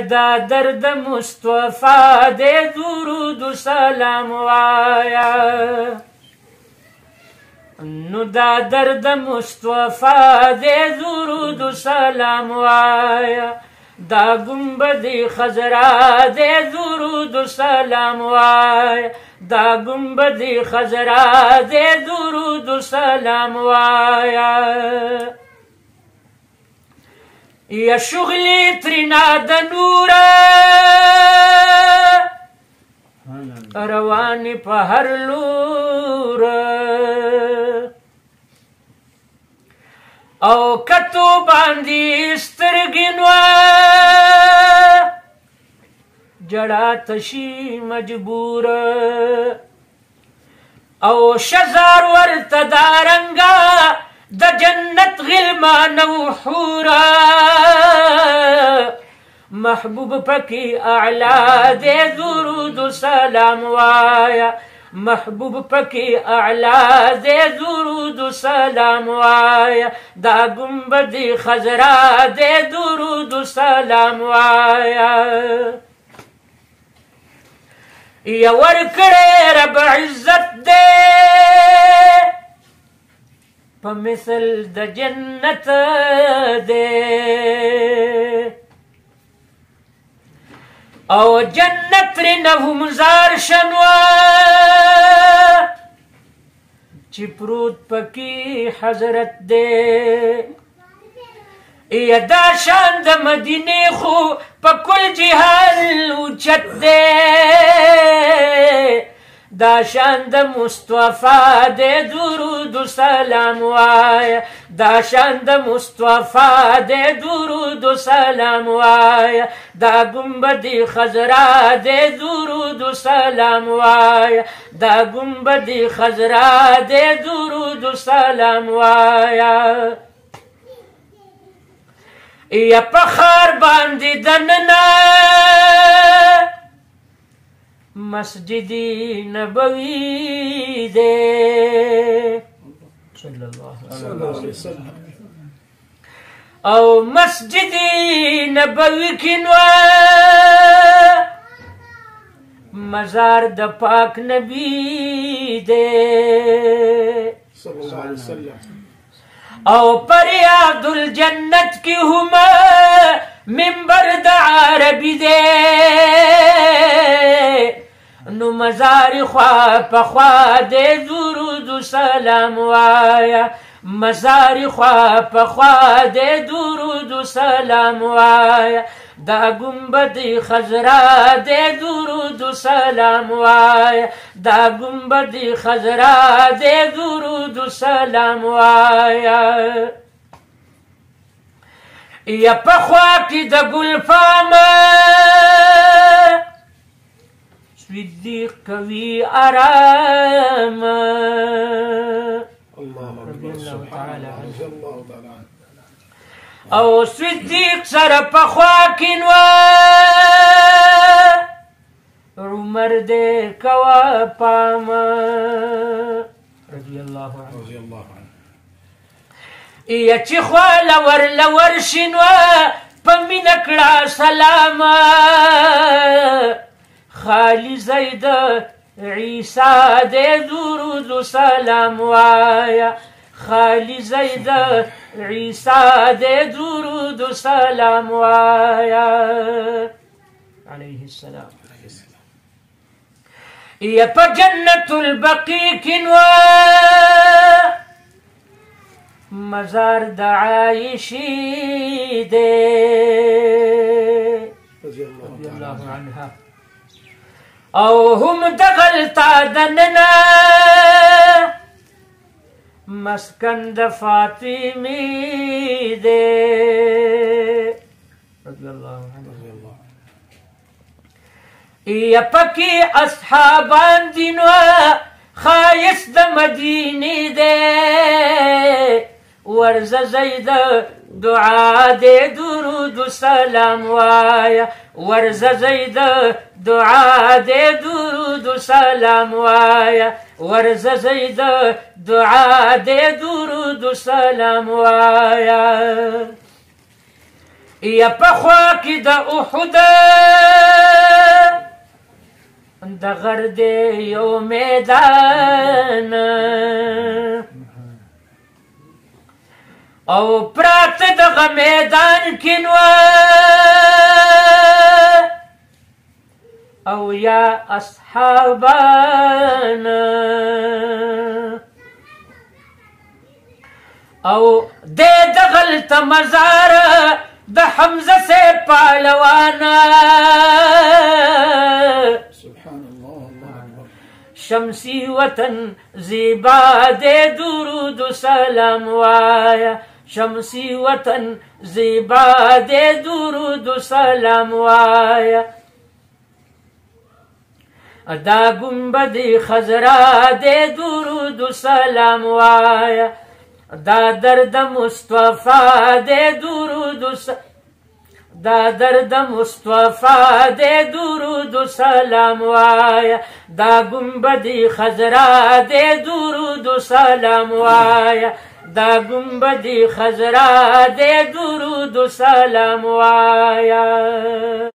دا درد مصطفی دے درود سلام وایا نو دا درد مصطفی دے درود سلام وایا دا گنبد خزرا دے درود سلام وایا دا گنبد خزرا دے درود سلام وایا یا شغلی ترینا د نورا روان په هر لور او کتو باندې سترګنوا جڑا تشی مجبور او شزار ورته دارنګا دا جنت غير ما نوحورا محبوب پکی اعلا دے درود سلام وايا محبوب پکی اعلا دے درود سلام وايا دا گنبد خزرا دے درود سلام وايا يا ور رب عزت دي په مثل د جنت دی او جنت رنه هم زار شنوا چې پروت پکې حضرت دی یا دا شان د مدینه خو په کل جهان اوچت دی دا شان د مصطفی د درود سلام وای دا شان د مصطفی د درود سلام وای دا گنبد خضرا د درود سلام وای دا گنبد خضرا د درود سلام وای یا په خار باندې دننه مسجد نبوي دی صلی الله علیه وسلم او مسجد نبوي کینوا مزار د پاک نبی دی صلی الله علیه وسلم او پر یاد الجنت کی ہما منبر د عربی دے نو مزار خوا پخوا دې درود و سلام وایا مزار خوا پخوا دې درود و سلام وایا دا گنبد خزرا دې درود و سلام وایا دا گنبد خزرا دې درود و سلام وایا یا پخوا کې د ګل فامه وردي قوي أراما رضي الله تعالى عنه او صديق سره په خوا کین و عمر دې کوا پام رضی الله عنه رضی الله عنه یا چې خوا لور لور شین و په مینکړه سلام خالي زيد عيسى دي درود وسلام وايا خالي زيد عيسى دي درود وسلام وايا عليه السلام يا جنة البقي كنوا مزار د عائشې دې الله عنها او هم دغل تا دننا مسکن د فاطمی دے رضی اللہ عنہ رضی اللہ یا پکی اصحابان دینو خایس د مدینی دے ورزه زيد دعاء دي درود سلام وايا ورزه زيد دعاء دي درود سلام وايا ورزه زيد دعاء دي درود سلام وايا يا بخوا كدا أحدا دغر دي يوم دانا او پراته دغه میدان کینوا او یا اصحابانا او د دغل تمزار د حمزه سے پالوانا سبحان الله شمسی وطن زیبا دے درود سلام وایا شمسی وطن زیبا دے درود و سلام وایا دا گنبد خزرا دے درود و سلام وایا دا درد مصطفی دے درود و سلام دا درد مصطفی دے درود و سلام وایا دا گنبد خزرا دے درود و سلام وایا دا گنبد خزرا دے درود سلام وایا